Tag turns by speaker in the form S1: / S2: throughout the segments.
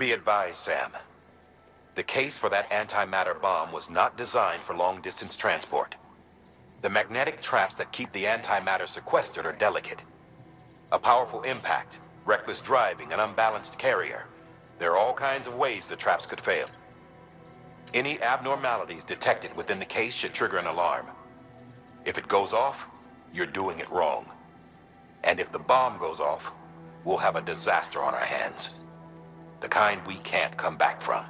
S1: Be advised, Sam. The case for that antimatter bomb was not designed for long-distance transport. The magnetic traps that keep the antimatter sequestered are delicate. A powerful impact, reckless driving, an unbalanced carrier. There are all kinds of ways the traps could fail. Any abnormalities detected within the case should trigger an alarm. If it goes off, you're doing it wrong. And if the bomb goes off, we'll have a disaster on our hands. The kind we can't come back from.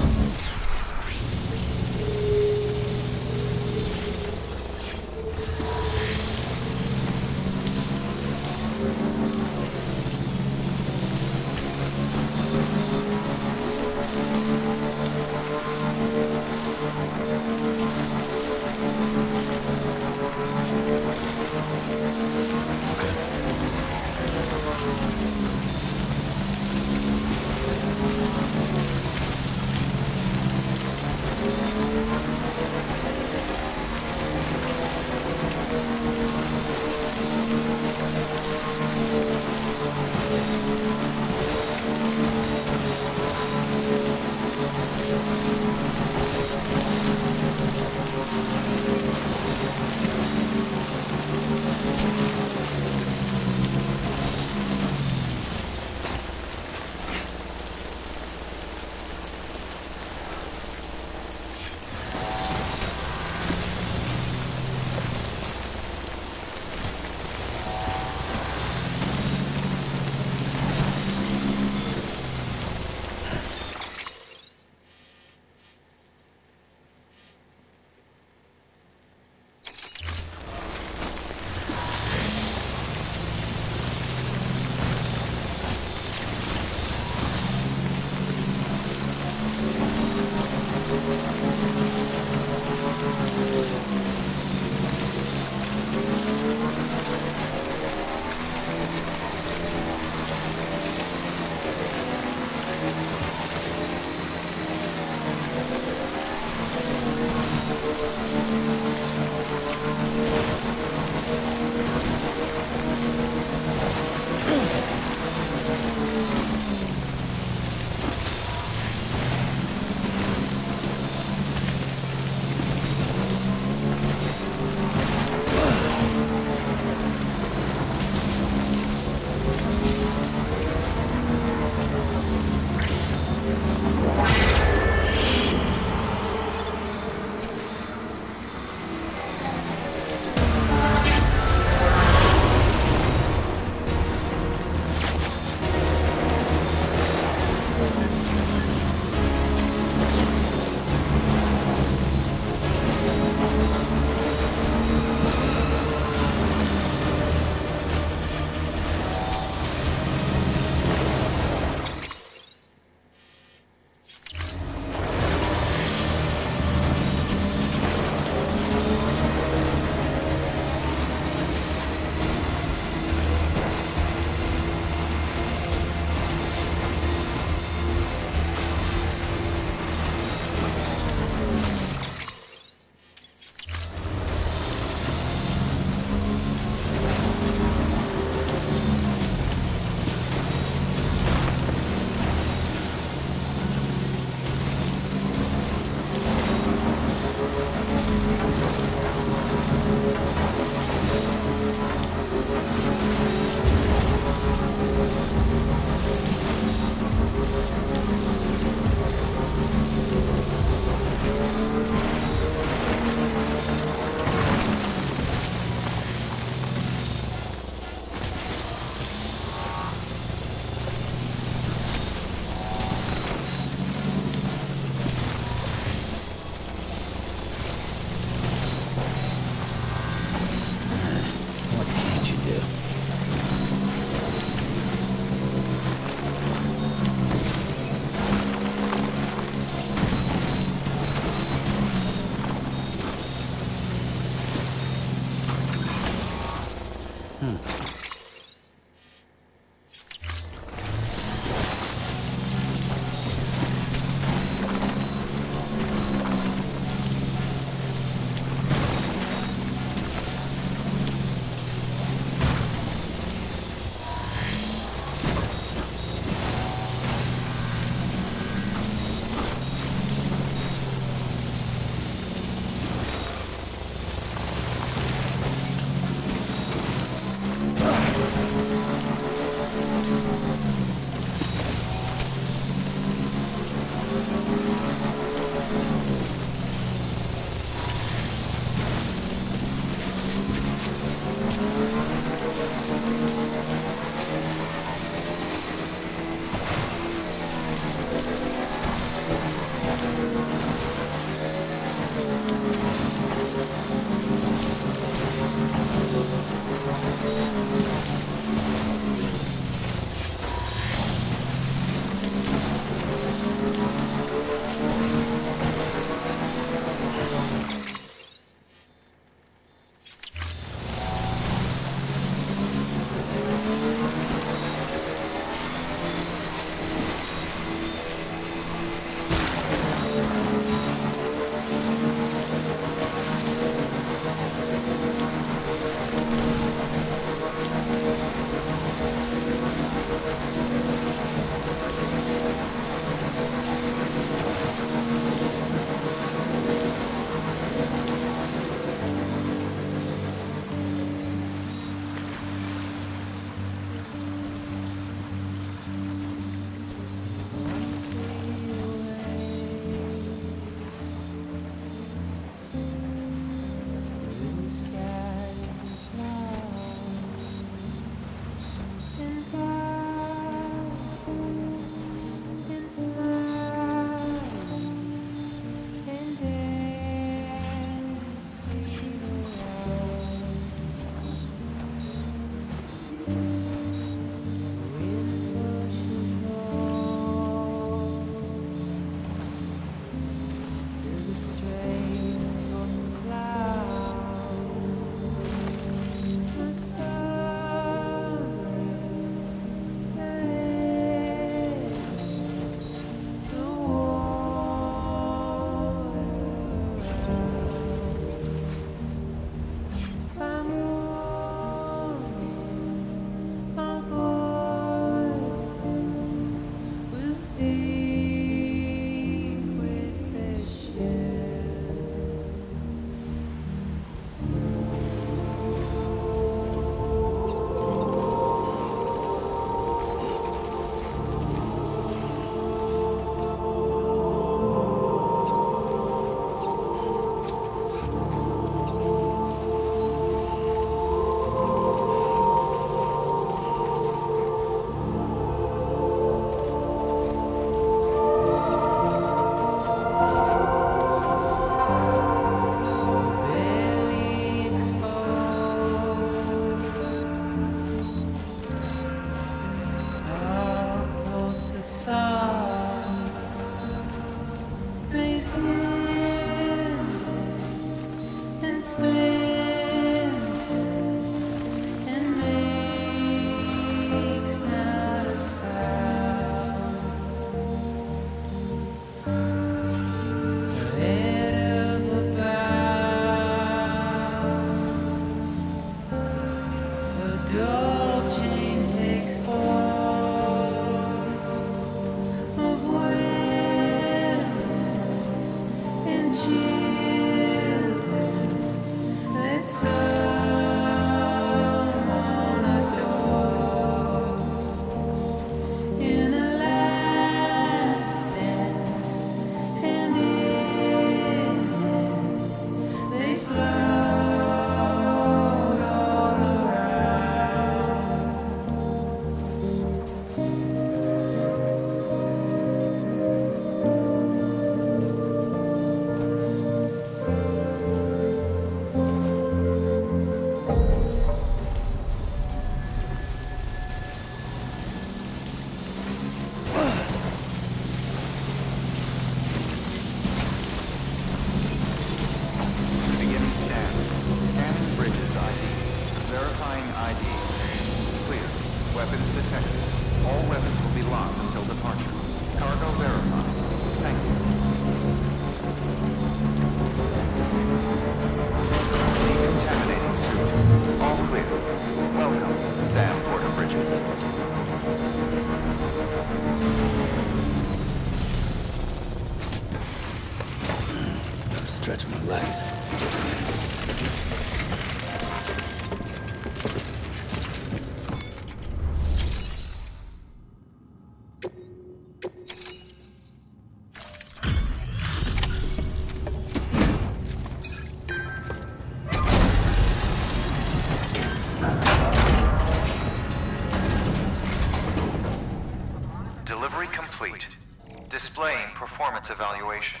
S2: Evaluation.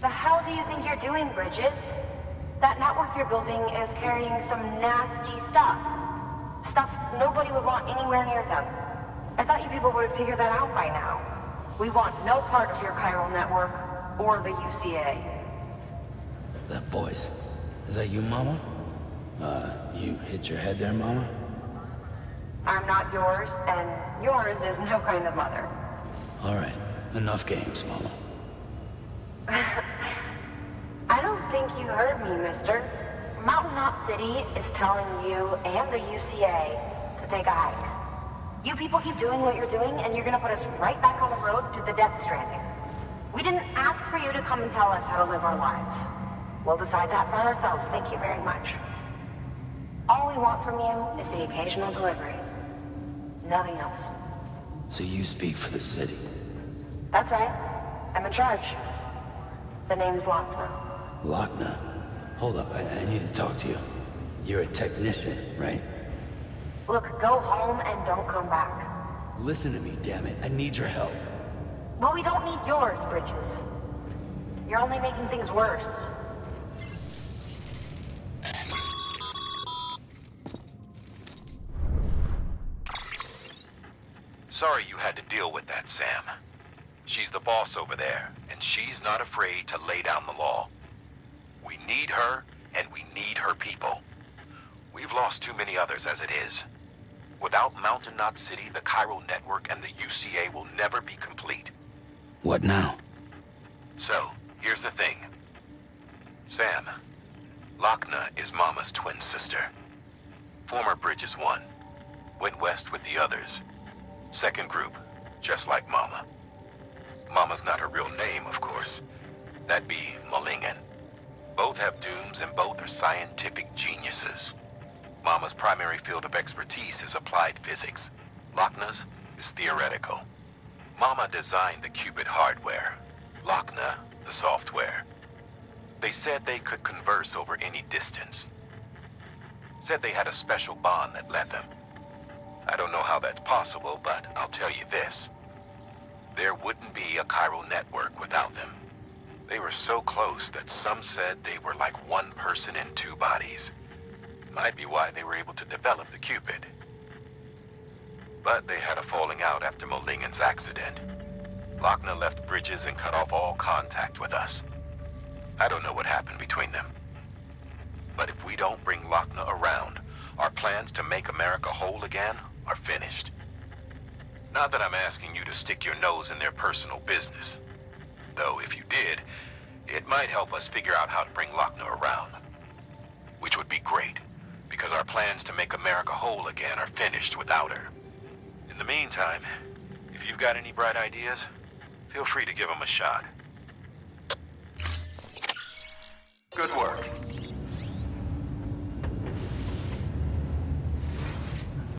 S3: The hell do you think you're doing, Bridges? That network you're building is carrying some nasty stuff. Stuff nobody would want anywhere near them. I thought you people would have figured that out by now. We want no part of your chiral network or the UCA.
S4: That voice. Is that you, Mama? Uh, you hit your head there, Mama?
S3: I'm not yours, and yours is no kind of mother.
S4: All right. Enough games, Mama.
S3: I don't think you heard me, mister. Mountain Knot City is telling you and the UCA to take a hike. You people keep doing what you're doing, and you're gonna put us right back on the road to the Death Stranding. We didn't ask for you to come and tell us how to live our lives. We'll decide that for ourselves, thank you very much. All we want from you is the occasional delivery. Nothing else.
S4: So you speak for the city?
S3: That's right. I'm in charge. The name's Lockne.
S4: Lockne? Hold up, I, I need to talk to you. You're a technician, right?
S3: Look, go home and don't come back.
S4: Listen to me, damn it. I need your help.
S3: Well, we don't need yours, Bridges. You're only making things worse.
S1: Sorry you had to deal with that, Sam. She's the boss over there, and she's not afraid to lay down the law. We need her, and we need her people. We've lost too many others as it is. Without Mountain Knot City, the chiral network and the UCA will never be complete.
S4: What now?
S1: So, here's the thing. Sam, Lockne is Mama's twin sister. Former Bridges 1. Went west with the others. Second group, just like Mama. Mama's not her real name, of course. That'd be Malingen. Both have dooms and both are scientific geniuses. Mama's primary field of expertise is applied physics. Lockne's is theoretical. Mama designed the Q-pid hardware. Lockne, the software. They said they could converse over any distance. Said they had a special bond that led them. I don't know how that's possible, but I'll tell you this. There wouldn't be a chiral network without them. They were so close that some said they were like one person in two bodies. Might be why they were able to develop the Q-pid. But they had a falling out after Malingen's accident. Lockne left Bridges and cut off all contact with us. I don't know what happened between them. But if we don't bring Lockne around, our plans to make America whole again are finished. Not that I'm asking you to stick your nose in their personal business. Though if you did, it might help us figure out how to bring Lockne around. Which would be great, because our plans to make America whole again are finished without her. In the meantime, if you've got any bright ideas, feel free to give them a shot. Good work.